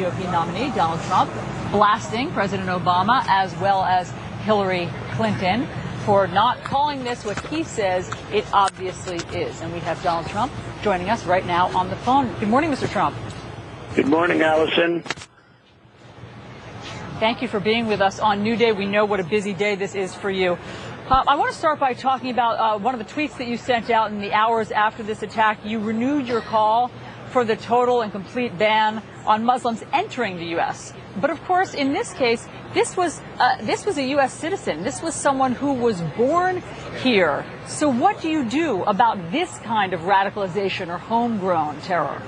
GOP nominee, Donald Trump, blasting President Obama as well as Hillary Clinton for not calling this what he says it obviously is. And we have Donald Trump joining us right now on the phone. Good morning, Mr. Trump. Good morning, Alisyn. Thank you for being with us on New Day. We know what a busy day this is for you. Uh, I want to start by talking about uh, one of the tweets that you sent out in the hours after this attack. You renewed your call for the total and complete ban on Muslims entering the U.S. But of course, in this case, this was uh, this was a U.S. citizen. This was someone who was born here. So, what do you do about this kind of radicalization or homegrown terror?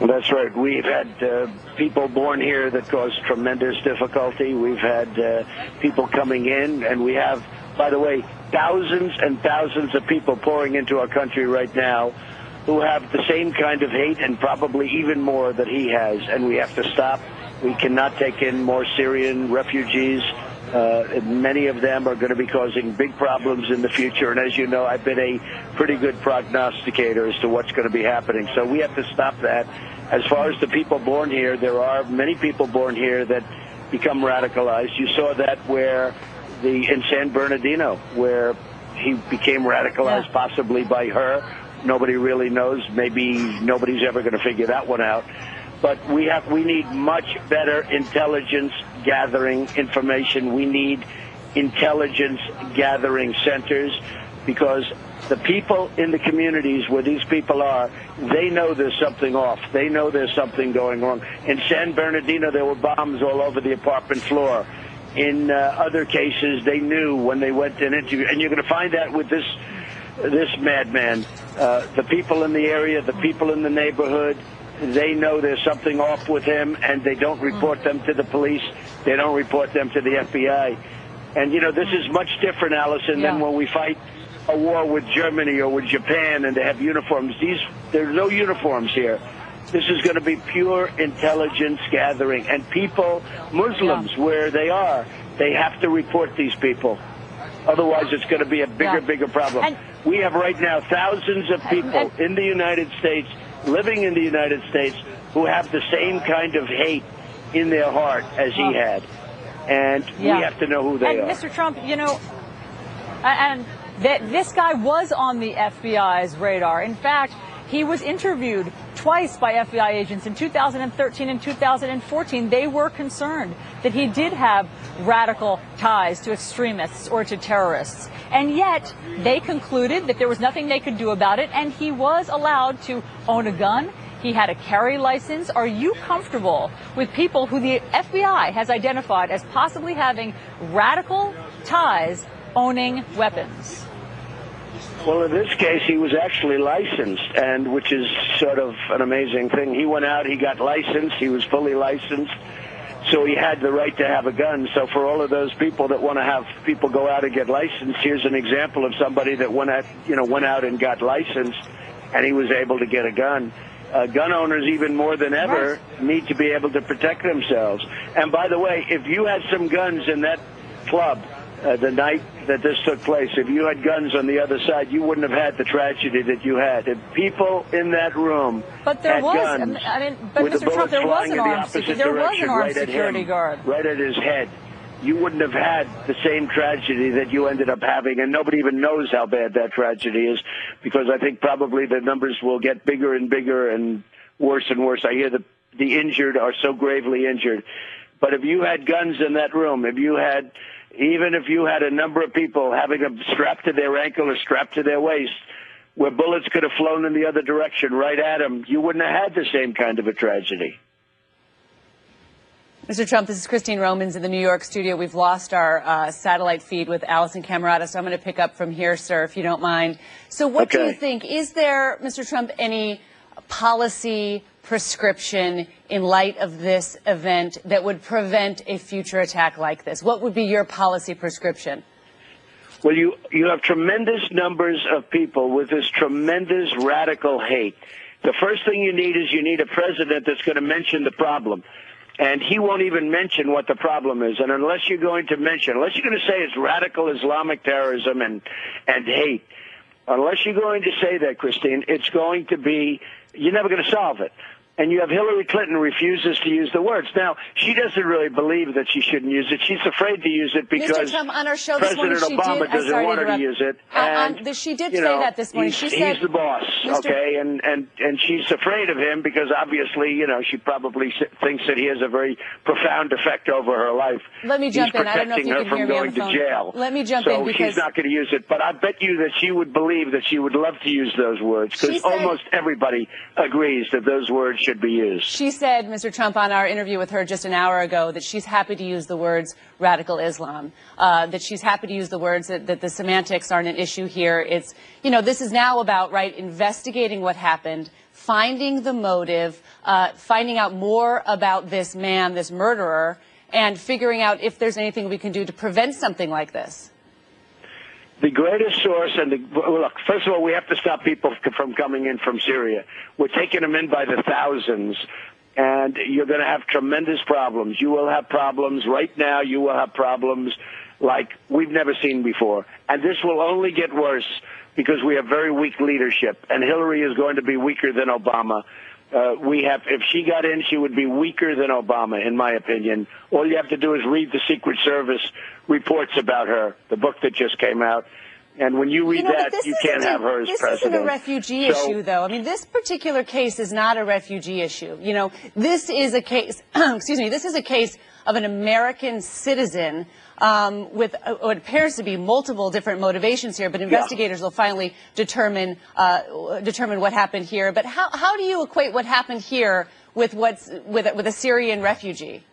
That's right. We've had uh, people born here that cause tremendous difficulty. We've had uh, people coming in, and we have, by the way, thousands and thousands of people pouring into our country right now who have the same kind of hate and probably even more that he has, and we have to stop. We cannot take in more Syrian refugees. Uh, many of them are going to be causing big problems in the future. And as you know, I've been a pretty good prognosticator as to what's going to be happening. So we have to stop that. As far as the people born here, there are many people born here that become radicalized. You saw that where the in San Bernardino, where he became radicalized yeah. possibly by her Nobody really knows. Maybe nobody's ever going to figure that one out. But we have we need much better intelligence gathering information. We need intelligence gathering centers because the people in the communities where these people are, they know there's something off. They know there's something going on. In San Bernardino, there were bombs all over the apartment floor. In uh, other cases, they knew when they went in interview, and you're going to find that with this this madman. Uh, the people in the area, the people in the neighborhood, they know there's something off with him, and they don't report them to the police. They don't report them to the FBI. And you know, this is much different, Alisyn, yeah. than when we fight a war with Germany or with Japan, and they have uniforms. These there's no uniforms here. This is going to be pure intelligence gathering, and people, Muslims, yeah. where they are, they have to report these people. Otherwise, it's going to be a bigger, yeah. bigger problem. And we have right now thousands of people in the United States, living in the United States, who have the same kind of hate in their heart as he had. And yeah. we have to know who they and are. Mr. Trump, you know, and this guy was on the FBI's radar. In fact, he was interviewed twice by FBI agents in 2013 and 2014. They were concerned that he did have radical ties to extremists or to terrorists. And yet, they concluded that there was nothing they could do about it, and he was allowed to own a gun. He had a carry license. Are you comfortable with people who the FBI has identified as possibly having radical ties owning weapons? Well, in this case, he was actually licensed, and which is sort of an amazing thing. He went out, he got licensed, he was fully licensed, so he had the right to have a gun. So for all of those people that want to have people go out and get licensed, here's an example of somebody that went out, you know, went out and got licensed, and he was able to get a gun. Uh, gun owners, even more than ever, need to be able to protect themselves. And by the way, if you had some guns in that club uh, the night that this took place, if you had guns on the other side, you wouldn't have had the tragedy that you had. If people in that room but there had was, guns, I mean, but with Mr. the Trump, there was an armed, there was an armed right security him, guard, right at his head. You wouldn't have had the same tragedy that you ended up having, and nobody even knows how bad that tragedy is, because I think probably the numbers will get bigger and bigger and worse and worse. I hear the the injured are so gravely injured. But if you had guns in that room, if you had even if you had a number of people having them strapped to their ankle or strapped to their waist, where bullets could have flown in the other direction right at them, you wouldn't have had the same kind of a tragedy. Mr. Trump, this is Christine Romans in the New York studio. We've lost our uh, satellite feed with Alisyn Camerota, so I'm going to pick up from here, sir, if you don't mind. So, what okay. do you think? Is there, Mr. Trump, any policy prescription in light of this event that would prevent a future attack like this? What would be your policy prescription? Well, you, you have tremendous numbers of people with this tremendous radical hate. The first thing you need is you need a president that's going to mention the problem. And he won't even mention what the problem is. And unless you're going to mention, unless you're going to say it's radical Islamic terrorism and, and hate, unless you're going to say that, Christine, it's going to be, you're never going to solve it. And you have Hillary Clinton refuses to use the words. Now, she doesn't really believe that she shouldn't use it. She's afraid to use it because Trump, on our show this President morning, she Obama did. Doesn't to want her to use it. Uh, And, the- she did you say that this morning. He's, She said- he's the boss, Mr. okay, and and and she's afraid of him because obviously, you know, she probably thinks that he has a very profound effect over her life. Let me jump He's in. I don't know if protecting you her can from hear me on going the phone. to jail. Let me jump so in because- she's not going to use it. But I bet you that she would believe that she would love to use those words because almost everybody agrees that those words should be used. She said, Mr. Trump, on our interview with her just an hour ago, that she's happy to use the words radical Islam, uh, that she's happy to use the words that, that the semantics aren't an issue here. It's, you know, this is now about, right, investigating what happened, finding the motive, uh, finding out more about this man, this murderer, and figuring out if there's anything we can do to prevent something like this. The greatest source, and the, look, first of all, we have to stop people from coming in from Syria. We're taking them in by the thousands, and you're going to have tremendous problems. You will have problems right now. You will have problems like we've never seen before, and this will only get worse because we have very weak leadership, and Hillary is going to be weaker than Obama. Uh, we have, if she got in, she would be weaker than Obama, in my opinion. All you have to do is read the Secret Service reports about her, the book that just came out. And when you read You know, that, you can't have her as this president. isn't a refugee So- issue, though. I mean, this particular case is not a refugee issue. You know, this is a case. excuse me. This is a case of an American citizen um, with uh, what appears to be multiple different motivations here. But investigators will finally determine uh, determine what happened here. But how how do you equate what happened here with what's with with a Syrian refugee?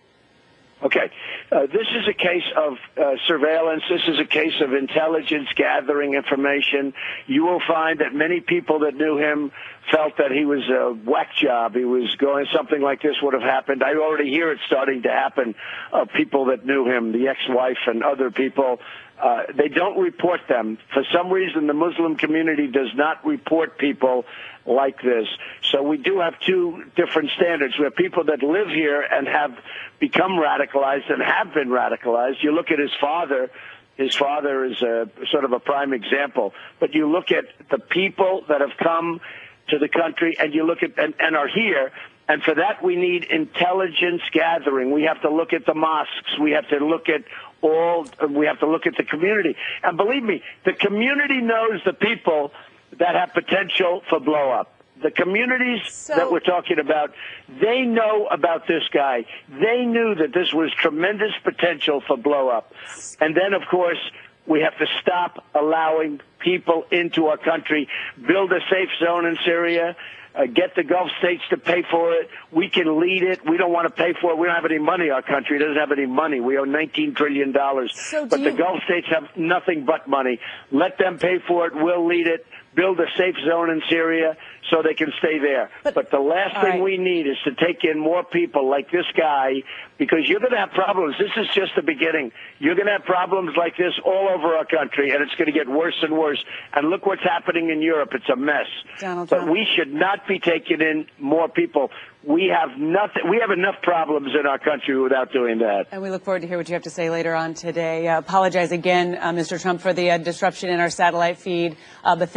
Okay. Uh, this is a case of uh, surveillance. This is a case of intelligence gathering information. You will find that many people that knew him felt that he was a whack job. He was going, something like this would have happened. I already hear it starting to happen of people that knew him, the ex-wife and other people. Uh, they don't report them. For some reason, the Muslim community does not report people like this. So we do have two different standards. We have people that live here and have become radicalized and have been radicalized. You look at his father. His father is a sort of a prime example. But you look at the people that have come to the country and you look at and, and are here and for that we need intelligence gathering we have to look at the mosques we have to look at all we have to look at the community. And believe me the community knows the people that have potential for blow up. The communities So- that we're talking about they know about this guy. They knew that this was tremendous potential for blow up. And then of course we have to stop allowing people into our country, build a safe zone in Syria, uh, get the Gulf states to pay for it. We can lead it. We don't want to pay for it. We don't have any money. Our country doesn't have any money. We owe $19 trillion. So but the Gulf states have nothing but money. Let them pay for it. We'll lead it. Build a safe zone in Syria so they can stay there. But- But, the last thing right. we need is to take in more people like this guy because you're going to have problems. This is just the beginning. You're going to have problems like this all over our country, and it's going to get worse and worse. And look what's happening in Europe. It's a mess. Donald but we should not be taking in more people. We have nothing. We have enough problems in our country without doing that. And we look forward to hear what you have to say later on today. Uh, apologize again, uh, Mr. Trump, for the uh, disruption in our satellite feed. Uh, but thank